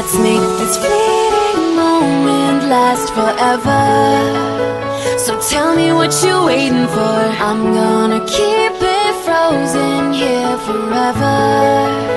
Let's make this fleeting moment last forever. So tell me what you're waiting for. I'm gonna keep it frozen here forever.